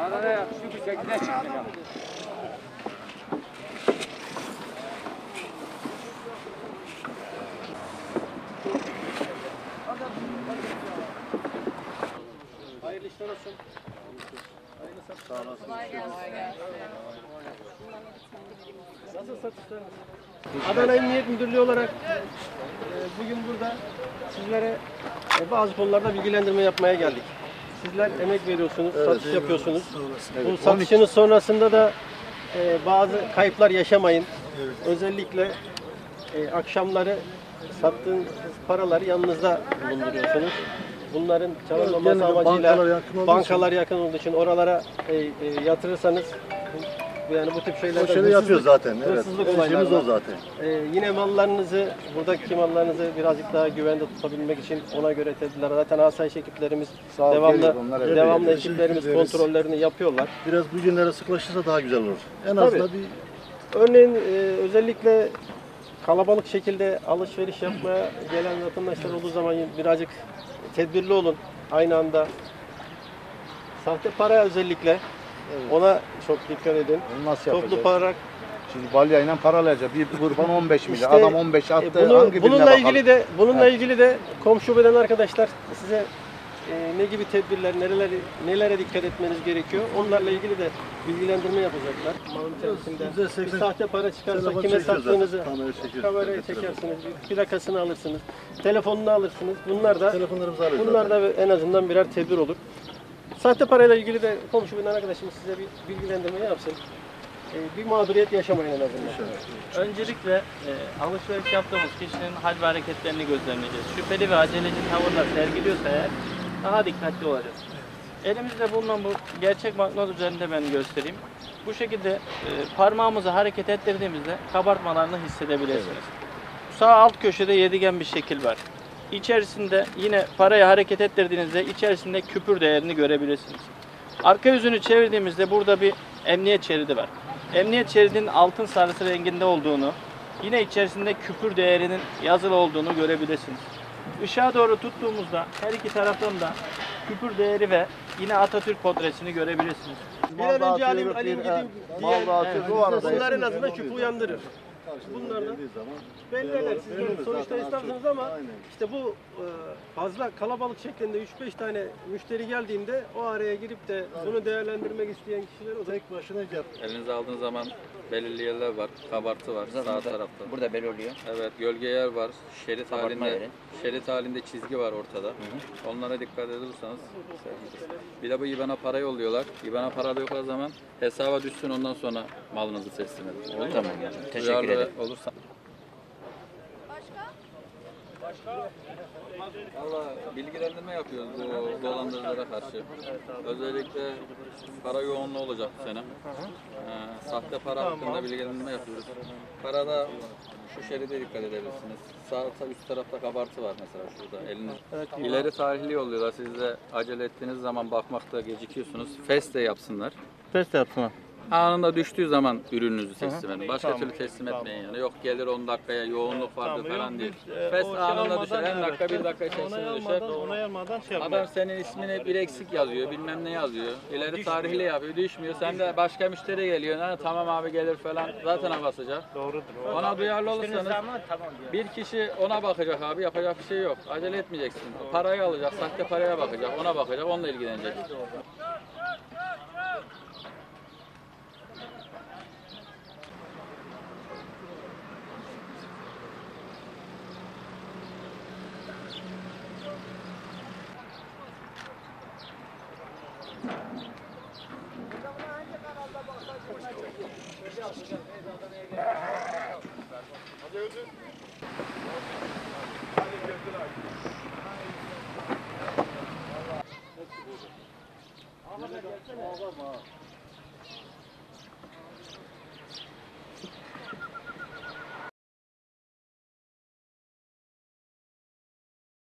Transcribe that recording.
Adana yakışıyor bir şekilde çıkacak. Hayırlı işler olsun. Hayırlı satışlar. Nasıl satışlar? Adana Emniyet Müdürlüğü olarak e, bugün burada sizlere bazı konularda bilgilendirme yapmaya geldik. Sizler emek veriyorsunuz, satış yapıyorsunuz. Bu satışınız sonrasında da e, bazı kayıplar yaşamayın. Özellikle e, akşamları sattığınız paraları yanınızda bulunduruyorsunuz. Bunların çalınmaması genelde amacıyla bankalar yakın olduğu bankalar yakın olduğu için oralara e, e, yatırırsanız yani bu tip şeylerden O şeyleri yapıyoruz zaten. Evet. hırsızlık o zaten. Ee, yine mallarınızı, buradaki mallarınızı birazcık daha güvende tutabilmek için ona göre tedbirler. Zaten asayiş ekiplerimiz Sağ devamlı onlar, evet. devamlı Evet, ekiplerimiz ederiz. kontrollerini yapıyorlar. Biraz bu günlere sıklaşırsa daha güzel olur. En azından bir Örneğin e, özellikle kalabalık şekilde alışveriş yapmaya gelen vatandaşlar olduğu zaman birazcık tedbirli olun. Aynı anda sahte para özellikle ona çok dikkat edin. Onu nasıl Toplu yapacağız? para Şimdi balyayla paralayacak. Bir kurban 15 milyar. İşte, Adam 15 attı. E, bunu- Hangi bununla bakalım? ilgili de bununla ilgili de komşu bilen arkadaşlar size e, ne gibi tedbirler, nereleri nelere dikkat etmeniz gerekiyor. Onlarla ilgili de bilgilendirme yapacaklar. Malın içerisinde bir sahte para çıkarsa kime sattığınızı kameraya çekersiniz, bir plakasını alırsınız, telefonunu alırsınız. Bunlar da bunlar da en azından birer tedbir olur. Sahte parayla ilgili de komşu bilen arkadaşımız size bir bilgilendirme yapsın. E, bir mağduriyet yaşamayın en azından. Öncelikle e, alışveriş yaptığımız kişinin hal ve hareketlerini gözlemleyeceğiz. Şüpheli ve aceleci tavırlar sergiliyorsa eğer daha dikkatli olacağız. Elimizde bulunan bu gerçek banknot üzerinde ben göstereyim. Bu şekilde e, parmağımızı hareket ettirdiğimizde kabartmalarını hissedebilirsiniz. Sağ alt köşede yedigen bir şekil var. İçerisinde yine parayı hareket ettirdiğinizde içerisinde küpür değerini görebilirsiniz. Arka yüzünü çevirdiğimizde burada bir emniyet şeridi var. Emniyet şeridinin altın sarısı renginde olduğunu, yine içerisinde küpür değerinin yazılı olduğunu görebilirsiniz. Işığa doğru tuttuğumuzda her iki taraftan da küpür değeri ve yine Atatürk portresini görebilirsiniz. Bir an önce alayım, dağıtıyoruz, alayım bir- gideyim e, diye arada bunlar en azından şüphe uyandırır. Zaman belliler. Sizler Önümüz sonuçta zaten açıyoruz. ama Aynen. işte bu e, fazla kalabalık şeklinde 3-5 tane müşteri geldiğinde o araya girip de bunu değerlendirmek isteyen kişiler o da Tek başına yap. Elinize aldığınız zaman belirli yerler var. Kabartı var sağ tarafta. Burada belli oluyor. Evet, gölge yer var. Şerit Kabartma halinde yeri. şerit halinde çizgi var ortada. Onlara dikkat ederseniz bir de bu IBAN'a para yolluyorlar. IBAN'a para yolladığınız zaman hesaba düşsün ondan sonra malınızı teslim edin. Olur? Tamam. Teşekkür ederim. Olursa. Valla bilgilendirme yapıyoruz bu dolandırıcılara karşı. Özellikle para yoğunluğu olacak bu sene. Ee, sahte para hakkında bilgilendirme yapıyoruz. Parada şu şeride dikkat edebilirsiniz. Sağ üst tarafta kabartı var mesela şurada eliniz. İleri tarihli yolluyorlar. Siz de acele ettiğiniz zaman bakmakta gecikiyorsunuz. Fes de yapsınlar. Test yapsın. Anında düştüğü zaman ürününüzü teslim edin. Başka türlü teslim etmeyin yani. Yok gelir 10 dakikaya yoğunluk vardı falan değil. e, Fes anında düşer. En dakika bir dakika içerisinde düşer. Onay almadan şey Adam senin ismini bir eksik yazıyor, bilmem ne yazıyor. İleri tarihli yapıyor, düşmüyor. Sen de başka müşteri geliyor. Ha, tamam abi gelir falan. Zaten hava sıcak. Doğrudur. Ona duyarlı olursanız bir kişi ona bakacak abi. Yapacak bir şey yok. Acele etmeyeceksin. Parayı alacak, sahte paraya bakacak. Ona bakacak, onunla ilgilenecek. Hadi ödün.